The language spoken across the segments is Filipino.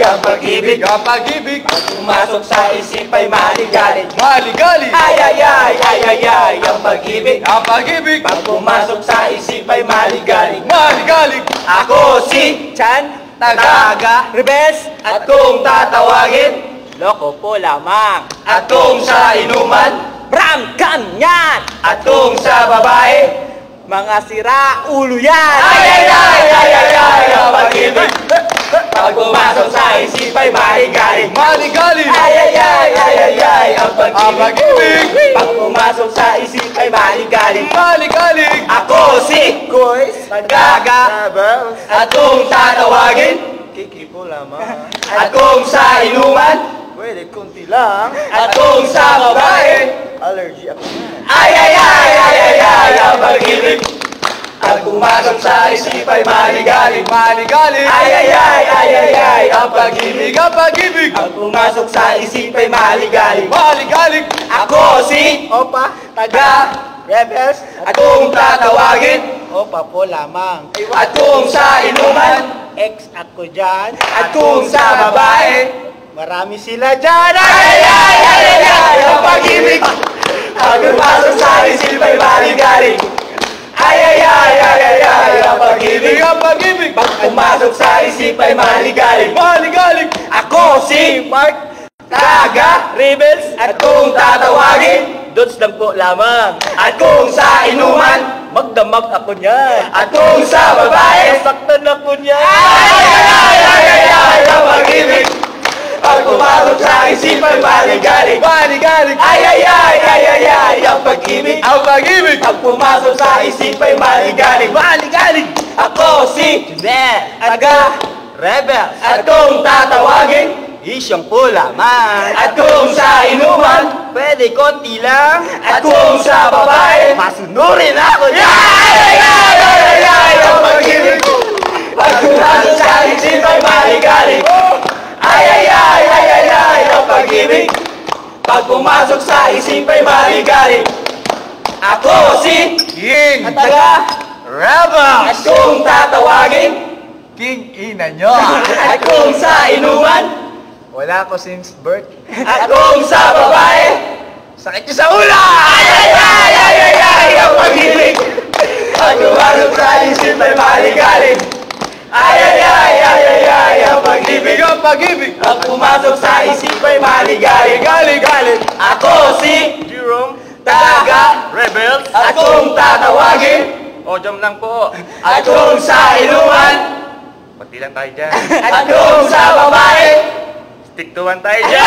ang pag-ibig Ang pag-ibig. Pag pumasok sa isip ay maligalig. Maligali Ay ay ay ay ay ay ang pag-ibig. Ang pag-ibig. Pag pumasok sa isip ay maligalig. Maligali Ako si Chan, Taga Rebes, At kung tatawagin Loko po lamang. At kung sa inuman Bram Kanyan! At kung sa babae Mga sira ulo yan! Ay ay ay ay ay ay ang pag-ibig. Pag pumasok sa isip ay maligalig Maligali Ay ay ay ay ay ay ang pag-ibig. Pag pumasok sa isip ay maligalig Maligali Ako si Guys, Taga At kung tatawagin? Kiki po lamang. At kung sa inuman? Pwede kunti lang. At kung sa babae sa isip ay maligalig Maligali Ay ay ay ay ay ay. Ang pag-ibig Ang pag-ibig. Pag pumasok sa isip ay maligalig. Maligali Ako si Opa, Taga Rebels, At kung tatawagin Opa po lamang. At kung sa inuman Ex ako dyan. At kung sa babae Marami sila dyan. Ay ay ay ay ay ang pag-ibig. Pag pumasok sa isip ay maligalig pag-ibig Ang pag-ibig Pag pumasok sa isip ay maligalig Maligali Ako si Mark, Taga Rebels, At kung tatawagin Dots lang po lamang. At kung sa inuman Magdamag ako niyan. At kung sa babae Saktan ako niyan. Ay ay ay ay ay ay ang pag-ibig Pag pumasok sa isip ay maligalig Maligali Ay ay ay ay ay ay ang pag-ibig Ang pag-ibig Pag pumasok sa isip ay maligalig Rebels, Taga Rebels, At kung tatawagin Isyong po lamang. At kung sa inuman Pwede konti lang. At kung sa babae Masunurin ako. Ay niyan. ay ay ay ay ay ang pag-ibig. Pag pumasok sa isip ay maligalig Ay ay ay ay ay ay ang pag-ibig. Pag pumasok sa isip ay maligalig Ako si King Taga Rebels At kung tatawagin King ina nyo. At kung sa inuman. Wala ko since birth. At kung sa babae. Sakit nyo sa ulo! Ay ay ay ay ay ay ang pag-ibig. Pag pumasok sa isip ay maligalig. Ay ay ay ay ay ay ang pag-ibig. Ang pag-ibig. Pag pumasok sa isip ay maligalig. Gali gali Ako si Jerome, Taga Rebels, At kung tatawagin Ojam lang po. At kung sa inuman lang tayo dyan. At doon sa babae! Stick to one tayo dyan!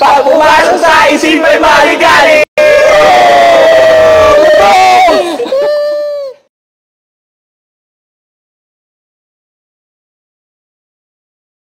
Pag pumasok sa isip ay